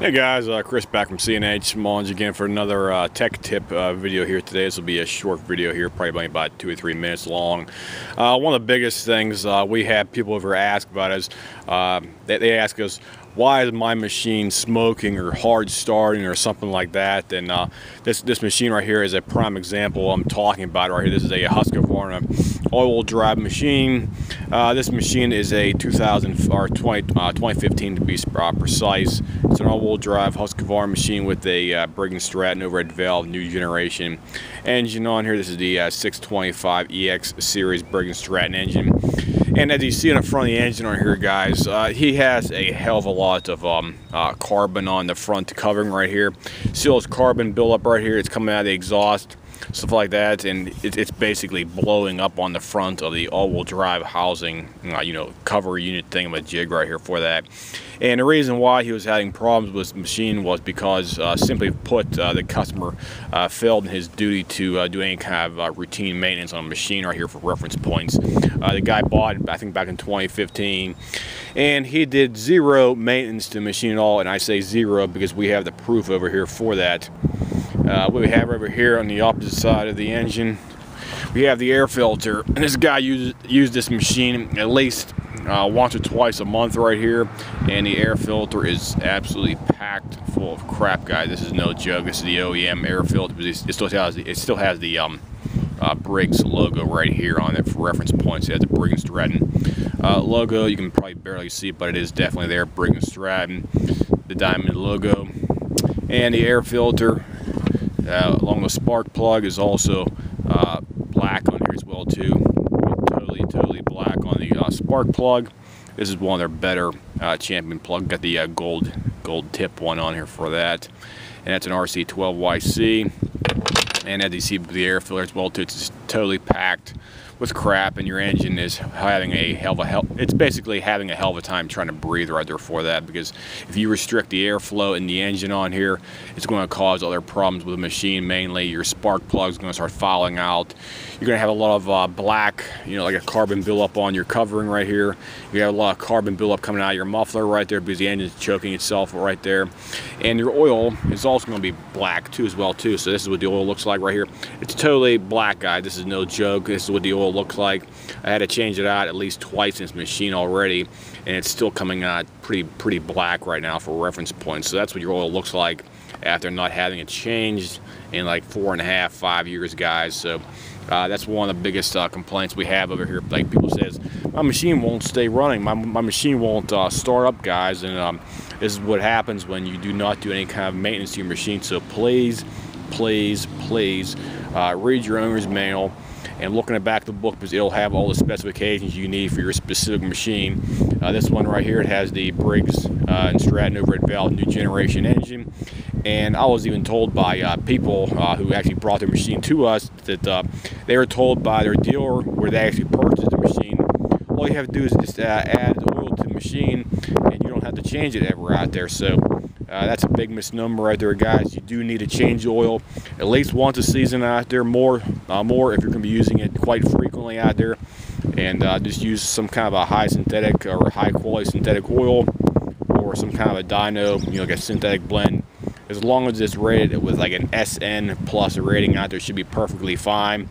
Hey guys, uh, Chris back from CNH Mullins again for another uh, tech tip uh, video here today. This will be a short video here, probably about two or three minutes long. Uh, one of the biggest things uh, we have people ever ask about is uh, they, they, ask us, why is my machine smoking or hard starting or something like that? And this, this machine right here is a prime example I'm talking about right here. This is a Husqvarna all-wheel drive machine. This machine is a 2000 or 20, 2015 to be precise. It's an all-wheel drive Husqvarna machine with a uh, Briggs & Stratton overhead valve, new generation engine on here. This is the uh, 625 EX series Briggs & Stratton engine. And as you see in the front of the engine on here, guys, uh, he has a hell of a lot of um, uh, carbon on the front covering right here. See all this carbon buildup right here? It's coming out of the exhaust stuff like that and it, it's basically blowing up on the front of the all-wheel drive housing uh, you know cover unit thing. With a jig right here for that. And the reason why he was having problems with the machine was because uh, simply put uh, the customer uh, failed in his duty to uh, do any kind of uh, routine maintenance on a machine right here for reference points. The guy bought I think back in 2015 and he did zero maintenance to the machine at all and I say zero because we have the proof over here for that uh, what we have over here on the opposite side of the engine, we have the air filter. And this guy used, used this machine at least uh, once or twice a month right here. And the air filter is absolutely packed full of crap, guys. This is no joke. This is the OEM air filter. It still has the, it still has the um, uh, Briggs logo right here on it for reference points. It has the Briggs Stratton uh, logo. You can probably barely see it, but it is definitely there. Briggs Stratton, the diamond logo, and the air filter uh, along the spark plug is also uh, black on here as well too. Totally, totally black on the uh, spark plug. This is one of their better uh, champion plug. Got the uh, gold gold tip one on here for that. And that's an RC12YC. And as you see the air filter as well too, it's just totally packed with crap and your engine is having a hell of a hell it's basically having a hell of a time trying to breathe right there for that because if you restrict the airflow in the engine on here it's going to cause other problems with the machine mainly. Your spark plug is going to start fouling out. You're going to have a lot of uh, black you know like a carbon buildup on your covering right here. You have a lot of carbon buildup coming out of your muffler right there because the engine is choking itself right there. And your oil is also going to be black too as well too. So this is what the oil looks like right here. It's totally black guy. This is no joke. This is what the oil looks like. I had to change it out at least twice in this machine already, and it's still coming out pretty pretty black right now for reference points. So that's what your oil looks like after not having it changed in like four and a half, five years, guys. So uh, that's one of the biggest uh, complaints we have over here. Like people says, my machine won't stay running. My, my machine won't uh, start up, guys. And um, this is what happens when you do not do any kind of maintenance to your machine. So please, please, please uh, read your owner's manual and looking at the back of the book because it'll have all the specifications you need for your specific machine. Uh, this one right here, it has the Briggs uh, and Stratton overhead valve new generation engine. And I was even told by uh, people uh, who actually brought their machine to us that uh, they were told by their dealer where they actually purchased the machine, all you have to do is just uh, add oil to the machine and you don't have to change it ever out there. So uh, that's a big misnomer right there, guys. You do need to change oil at least once a season out there, more, uh, more if you're going to be using it quite frequently out there. And uh, just use some kind of a high synthetic or high quality synthetic oil or some kind of a dyno, you know, like a synthetic blend. As long as it's rated with like an SN plus rating out there, should be perfectly fine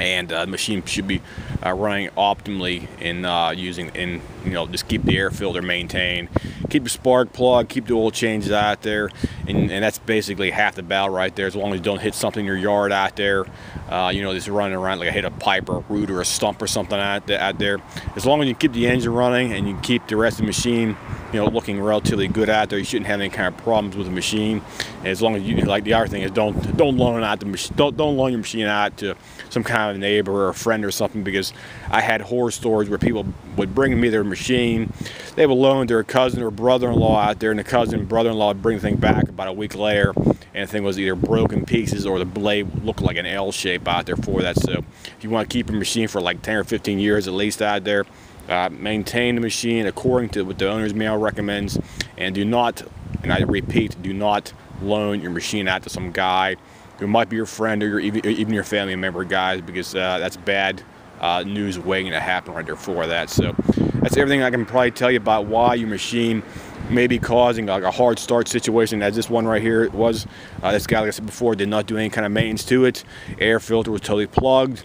and uh, the machine should be uh, running optimally in uh, using in you know just keep the air filter maintained keep your spark plug keep the oil changes out there and, and that's basically half the battle right there. As long as you don't hit something in your yard out there uh, you know just running around like I hit a pipe or a root or a stump or something out, out there. As long as you keep the engine running and you keep the rest of the machine you know looking relatively good out there you shouldn't have any kind of problems with the machine. And as long as you like the other thing is don't don't loan out the don't, don't loan your machine out to some kind of neighbor or a friend or something because I had horror stories where people would bring me their machine. They would loan their cousin or brother-in-law out there and the cousin brother-in-law would bring the thing back about a week later and the thing was either broken pieces or the blade looked like an L shape out there for that. So if you want to keep a machine for like 10 or 15 years at least out there, uh, maintain the machine according to what the owner's manual recommends and do not, and I repeat, do not loan your machine out to some guy who might be your friend or your, even, even your family member, guys, because uh, that's bad uh, news waiting to happen right there for that. So that's everything I can probably tell you about why your machine may be causing like a hard start situation as this one right here was. Uh, this guy, like I said before, did not do any kind of maintenance to it. Air filter was totally plugged.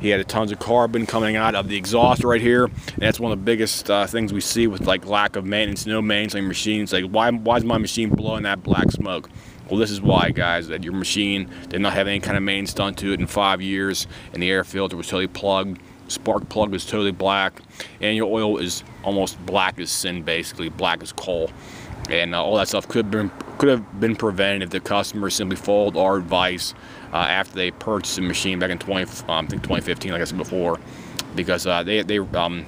He had tons of carbon coming out of the exhaust right here. And that's one of the biggest uh, things we see with like lack of maintenance, no maintenance on machines. Like why, why is my machine blowing that black smoke? Well, this is why, guys, that your machine did not have any kind of maintenance done to it in five years, and the air filter was totally plugged spark plug was totally black and your oil is almost black as sin basically black as coal. And uh, all that stuff could have been could have been prevented if the customer simply followed our advice uh, after they purchased the machine back in 20 um, I think 2015 like I said before because uh, they they um,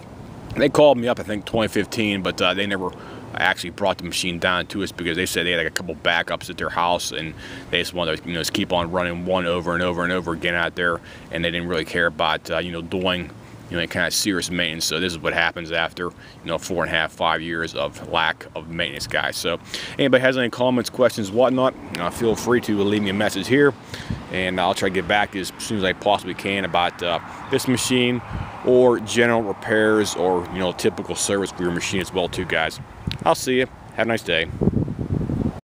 they called me up I think 2015 but uh, they never actually brought the machine down to us because they said they had like a couple backups at their house and they just wanted to you know just keep on running one over and over and over again out there and they didn't really care about uh, you know doing you know any kind of serious maintenance. So this is what happens after you know four and a half five years of lack of maintenance guys. So anybody has any comments questions whatnot uh, feel free to leave me a message here and I'll try to get back as soon as I possibly can about uh, this machine or general repairs or you know typical service for your machine as well too guys. I'll see you have a nice day